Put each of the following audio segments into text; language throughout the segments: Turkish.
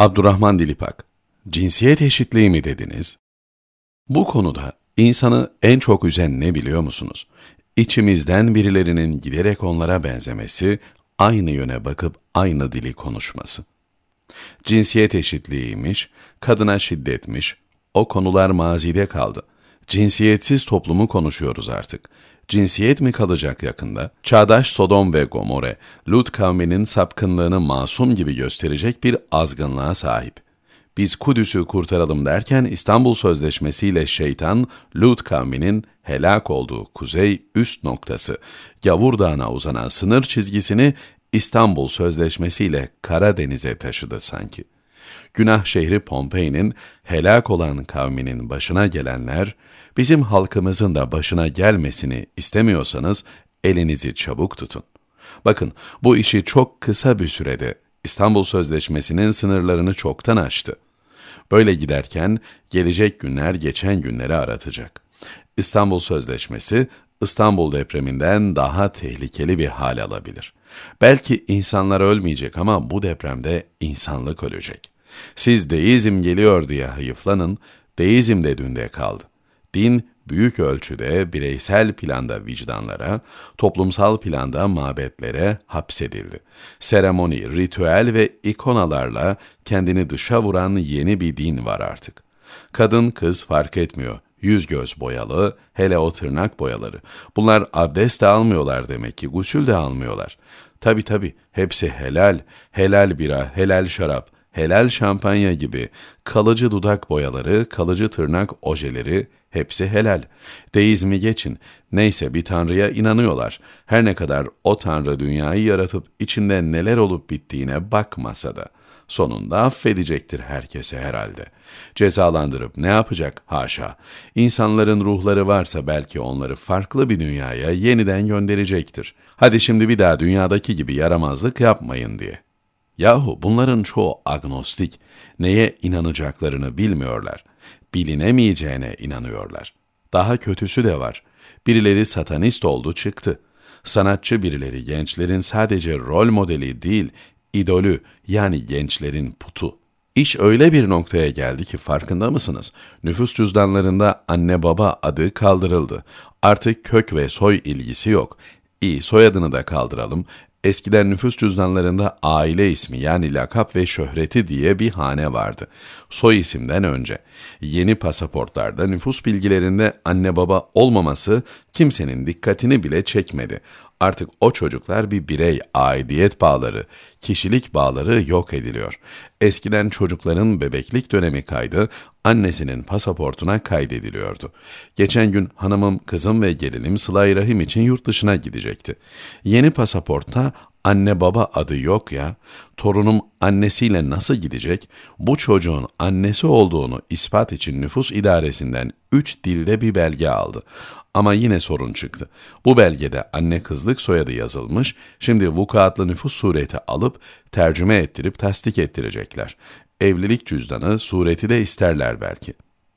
Abdurrahman Dilipak, cinsiyet eşitliği mi dediniz? Bu konuda insanı en çok üzen ne biliyor musunuz? İçimizden birilerinin giderek onlara benzemesi, aynı yöne bakıp aynı dili konuşması. Cinsiyet eşitliğiymiş, kadına şiddetmiş, o konular mazide kaldı. Cinsiyetsiz toplumu konuşuyoruz artık. Cinsiyet mi kalacak yakında? Çağdaş Sodom ve Gomorre, Lut kavminin sapkınlığını masum gibi gösterecek bir azgınlığa sahip. Biz Kudüs'ü kurtaralım derken İstanbul Sözleşmesi ile şeytan, Lut kavminin helak olduğu kuzey üst noktası, Gavur Dağı'na uzanan sınır çizgisini İstanbul Sözleşmesi ile Karadeniz'e taşıdı sanki. Günah şehri Pompei'nin helak olan kavminin başına gelenler, bizim halkımızın da başına gelmesini istemiyorsanız elinizi çabuk tutun. Bakın bu işi çok kısa bir sürede İstanbul Sözleşmesi'nin sınırlarını çoktan aştı. Böyle giderken gelecek günler geçen günleri aratacak. İstanbul Sözleşmesi İstanbul depreminden daha tehlikeli bir hal alabilir. Belki insanlar ölmeyecek ama bu depremde insanlık ölecek. Siz deizm geliyor diye hayıflanın, deizm de dünde kaldı. Din büyük ölçüde bireysel planda vicdanlara, toplumsal planda mabetlere hapsedildi. Seremoni, ritüel ve ikonalarla kendini dışa vuran yeni bir din var artık. Kadın kız fark etmiyor. Yüz göz boyalı, hele o tırnak boyaları. Bunlar abdest de almıyorlar demek ki, gusül de almıyorlar. Tabi tabi, hepsi helal, helal bira, helal şarap, helal şampanya gibi kalıcı dudak boyaları, kalıcı tırnak ojeleri hepsi helal. Deizmi geçin. Neyse bir tanrıya inanıyorlar. Her ne kadar o tanrı dünyayı yaratıp içinde neler olup bittiğine bakmasa da sonunda affedecektir herkese herhalde. Cezalandırıp ne yapacak? Haşa. İnsanların ruhları varsa belki onları farklı bir dünyaya yeniden gönderecektir. Hadi şimdi bir daha dünyadaki gibi yaramazlık yapmayın diye. Yahu bunların çoğu agnostik, neye inanacaklarını bilmiyorlar. Bilinemeyeceğine inanıyorlar. Daha kötüsü de var. Birileri satanist oldu çıktı. Sanatçı birileri gençlerin sadece rol modeli değil, idolü yani gençlerin putu. İş öyle bir noktaya geldi ki farkında mısınız? Nüfus cüzdanlarında anne baba adı kaldırıldı. Artık kök ve soy ilgisi yok. İyi soyadını da kaldıralım. Eskiden nüfus cüzdanlarında aile ismi yani lakap ve şöhreti diye bir hane vardı. Soy isimden önce. Yeni pasaportlarda nüfus bilgilerinde anne baba olmaması kimsenin dikkatini bile çekmedi. Artık o çocuklar bir birey, aidiyet bağları, kişilik bağları yok ediliyor. Eskiden çocukların bebeklik dönemi kaydı annesinin pasaportuna kaydediliyordu. Geçen gün hanımım, kızım ve gelinim Sıla-i Rahim için yurt dışına gidecekti. Yeni pasaportta anne baba adı yok ya, torunum annesiyle nasıl gidecek? Bu çocuğun annesi olduğunu ispat için nüfus idaresinden üç dilde bir belge aldı. Ama yine sorun çıktı. Bu belgede anne kızlık soyadı yazılmış, şimdi vukuatlı nüfus sureti alıp tercüme ettirip tasdik ettirecekler. Evlilik cüzdanı sureti de isterler belki.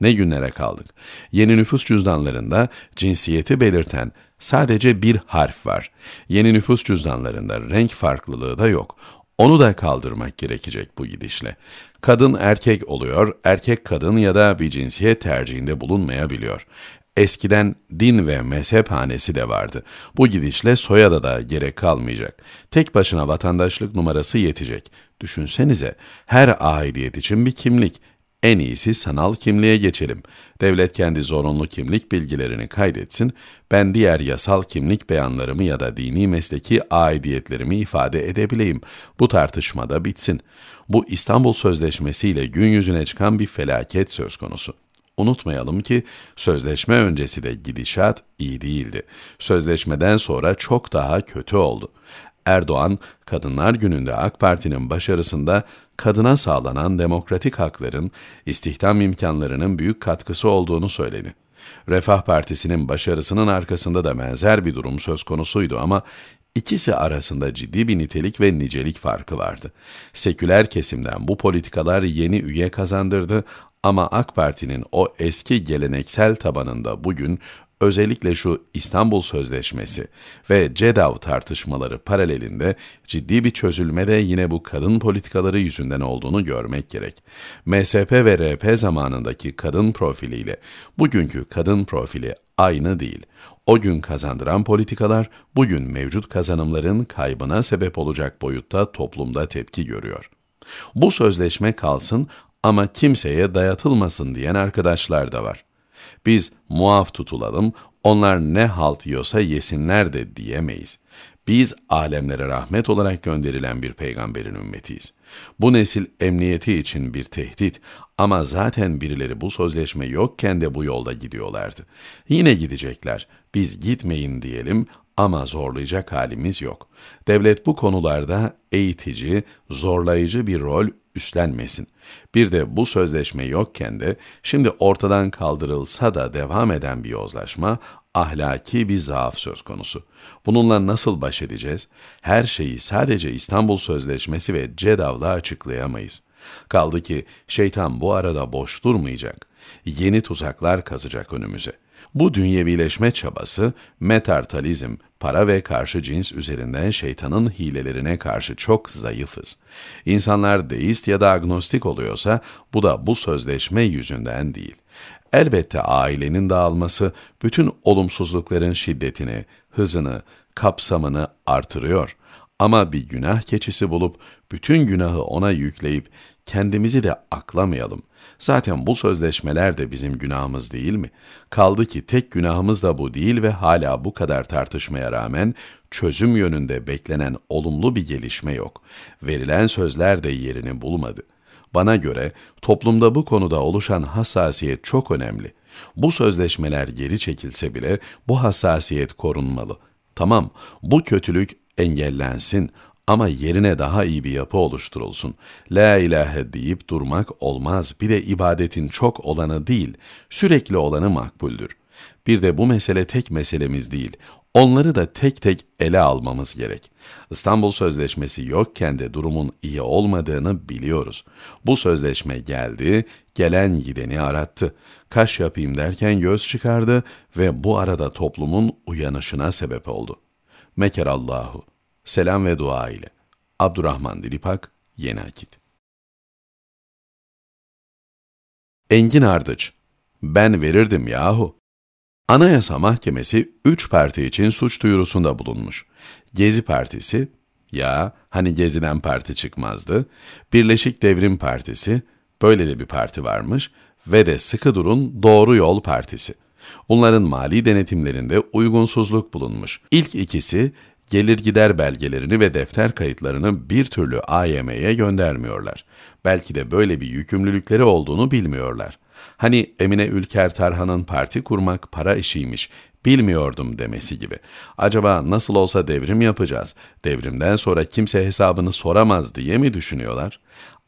Ne günlere kaldık. Yeni nüfus cüzdanlarında cinsiyeti belirten sadece bir harf var. Yeni nüfus cüzdanlarında renk farklılığı da yok. Onu da kaldırmak gerekecek bu gidişle. Kadın erkek oluyor, erkek kadın ya da bir cinsiyet tercihinde bulunmayabiliyor. Eskiden din ve mezhep de vardı. Bu gidişle soyada da gerek kalmayacak. Tek başına vatandaşlık numarası yetecek. Düşünsenize, her aidiyet için bir kimlik. En iyisi sanal kimliğe geçelim. Devlet kendi zorunlu kimlik bilgilerini kaydetsin, ben diğer yasal kimlik beyanlarımı ya da dini mesleki aidiyetlerimi ifade edebileyim. Bu tartışmada bitsin. Bu İstanbul Sözleşmesi ile gün yüzüne çıkan bir felaket söz konusu. Unutmayalım ki sözleşme öncesi de gidişat iyi değildi. Sözleşmeden sonra çok daha kötü oldu. Erdoğan, Kadınlar Günü'nde AK Parti'nin başarısında kadına sağlanan demokratik hakların, istihdam imkanlarının büyük katkısı olduğunu söyledi. Refah Partisi'nin başarısının arkasında da benzer bir durum söz konusuydu ama İkisi arasında ciddi bir nitelik ve nicelik farkı vardı. Seküler kesimden bu politikalar yeni üye kazandırdı ama AK Parti'nin o eski geleneksel tabanında bugün özellikle şu İstanbul Sözleşmesi ve CEDAW tartışmaları paralelinde ciddi bir çözülme de yine bu kadın politikaları yüzünden olduğunu görmek gerek. MSP ve RP zamanındaki kadın profiliyle bugünkü kadın profili aynı değil. O gün kazandıran politikalar bugün mevcut kazanımların kaybına sebep olacak boyutta toplumda tepki görüyor. Bu sözleşme kalsın ama kimseye dayatılmasın diyen arkadaşlar da var. Biz muaf tutulalım, onlar ne halt yiyorsa yesinler de diyemeyiz. Biz alemlere rahmet olarak gönderilen bir peygamberin ümmetiyiz. Bu nesil emniyeti için bir tehdit ama zaten birileri bu sözleşme yokken de bu yolda gidiyorlardı. Yine gidecekler. Biz gitmeyin diyelim ama zorlayacak halimiz yok. Devlet bu konularda eğitici, zorlayıcı bir rol üstlenmesin. Bir de bu sözleşme yokken de şimdi ortadan kaldırılsa da devam eden bir yozlaşma ahlaki bir zaaf söz konusu. Bununla nasıl baş edeceğiz? Her şeyi sadece İstanbul Sözleşmesi ve CEDAW'la açıklayamayız. Kaldı ki şeytan bu arada boş durmayacak. Yeni tuzaklar kazacak önümüze. Bu dünyevileşme çabası, metartalizm, para ve karşı cins üzerinden şeytanın hilelerine karşı çok zayıfız. İnsanlar deist ya da agnostik oluyorsa bu da bu sözleşme yüzünden değil. Elbette ailenin dağılması bütün olumsuzlukların şiddetini, hızını, kapsamını artırıyor. Ama bir günah keçisi bulup bütün günahı ona yükleyip kendimizi de aklamayalım. Zaten bu sözleşmeler de bizim günahımız değil mi? Kaldı ki tek günahımız da bu değil ve hala bu kadar tartışmaya rağmen çözüm yönünde beklenen olumlu bir gelişme yok. Verilen sözler de yerini bulmadı. Bana göre toplumda bu konuda oluşan hassasiyet çok önemli. Bu sözleşmeler geri çekilse bile bu hassasiyet korunmalı. Tamam, bu kötülük engellensin ama yerine daha iyi bir yapı oluşturulsun. La ilahe deyip durmak olmaz. Bir de ibadetin çok olanı değil, sürekli olanı makbuldür. Bir de bu mesele tek meselemiz değil. Onları da tek tek ele almamız gerek. İstanbul Sözleşmesi yokken de durumun iyi olmadığını biliyoruz. Bu sözleşme geldi, gelen gideni arattı. Kaş yapayım derken göz çıkardı ve bu arada toplumun uyanışına sebep oldu. Mekerallahu. Selam ve dua ile. Abdurrahman Dilipak, Yeni Akit. Engin Ardıç, ben verirdim yahu. Anayasa Mahkemesi üç parti için suç duyurusunda bulunmuş. Gezi Partisi, ya hani Gezi'den parti çıkmazdı, Birleşik Devrim Partisi, böyle de bir parti varmış ve de Sıkı Durun Doğru Yol Partisi. Bunların mali denetimlerinde uygunsuzluk bulunmuş. İlk ikisi gelir gider belgelerini ve defter kayıtlarını bir türlü AYM'ye göndermiyorlar. Belki de böyle bir yükümlülükleri olduğunu bilmiyorlar. Hani Emine Ülker Tarhan'ın parti kurmak para işiymiş, bilmiyordum demesi gibi. Acaba nasıl olsa devrim yapacağız, devrimden sonra kimse hesabını soramaz diye mi düşünüyorlar?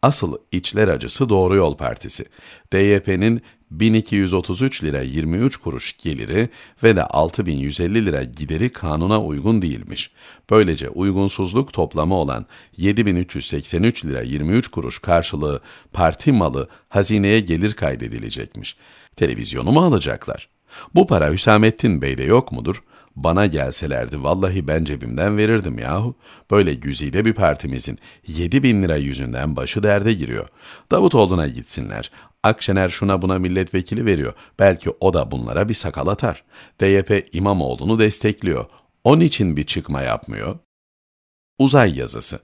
Asıl içler acısı Doğru Yol Partisi. DYP'nin 1233 lira 23 kuruş geliri ve de 6150 lira gideri kanuna uygun değilmiş. Böylece uygunsuzluk toplamı olan 7383 lira 23 kuruş karşılığı parti malı hazineye gelir kaydedilecekmiş. Televizyonu mu alacaklar? Bu para Hüsamettin Bey'de yok mudur? Bana gelselerdi vallahi ben cebimden verirdim yahu. Böyle güzide bir partimizin 7 bin lira yüzünden başı derde giriyor. Davutoğlu'na gitsinler. Akşener şuna buna milletvekili veriyor. Belki o da bunlara bir sakal atar. DYP İmamoğlu'nu destekliyor. Onun için bir çıkma yapmıyor. Uzay yazısı.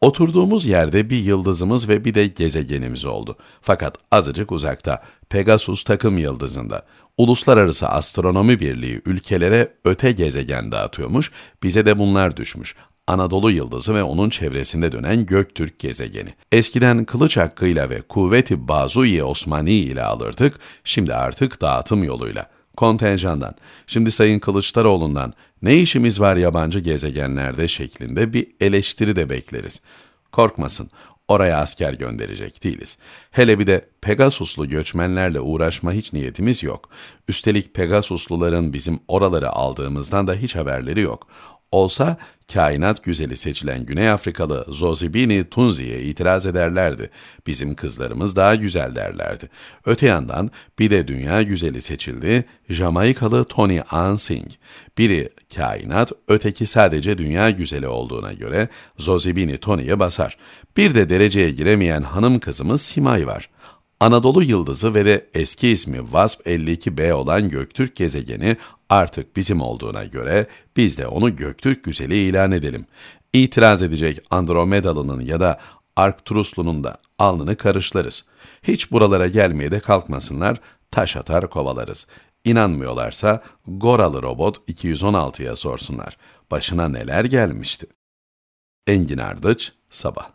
Oturduğumuz yerde bir yıldızımız ve bir de gezegenimiz oldu. Fakat azıcık uzakta, Pegasus takım yıldızında. Uluslararası Astronomi Birliği ülkelere öte gezegen dağıtıyormuş, bize de bunlar düşmüş. Anadolu Yıldızı ve onun çevresinde dönen Göktürk gezegeni. Eskiden kılıç hakkıyla ve kuvveti bazuye Osmani ile alırdık, şimdi artık dağıtım yoluyla. Kontenjandan, şimdi Sayın Kılıçdaroğlu'ndan ne işimiz var yabancı gezegenlerde şeklinde bir eleştiri de bekleriz. Korkmasın, oraya asker gönderecek değiliz. Hele bir de Pegasuslu göçmenlerle uğraşma hiç niyetimiz yok. Üstelik Pegasusluların bizim oraları aldığımızdan da hiç haberleri yok. Olsa kainat güzeli seçilen Güney Afrikalı Zozibini Tunzi'ye itiraz ederlerdi. Bizim kızlarımız daha güzel derlerdi. Öte yandan bir de dünya güzeli seçildi, Jamaikalı Tony Ansing. Biri kainat, öteki sadece dünya güzeli olduğuna göre Zozibini Tony'ye basar. Bir de dereceye giremeyen hanım kızımız Simay var. Anadolu yıldızı ve de eski ismi VASP 52b olan Göktürk gezegeni artık bizim olduğuna göre biz de onu Göktürk güzeli ilan edelim. İtiraz edecek Andromedalı'nın ya da Arcturuslu'nun da alnını karışlarız. Hiç buralara gelmeye de kalkmasınlar, taş atar kovalarız. İnanmıyorlarsa Goralı Robot 216'ya sorsunlar. Başına neler gelmişti? Engin Ardıç, Sabah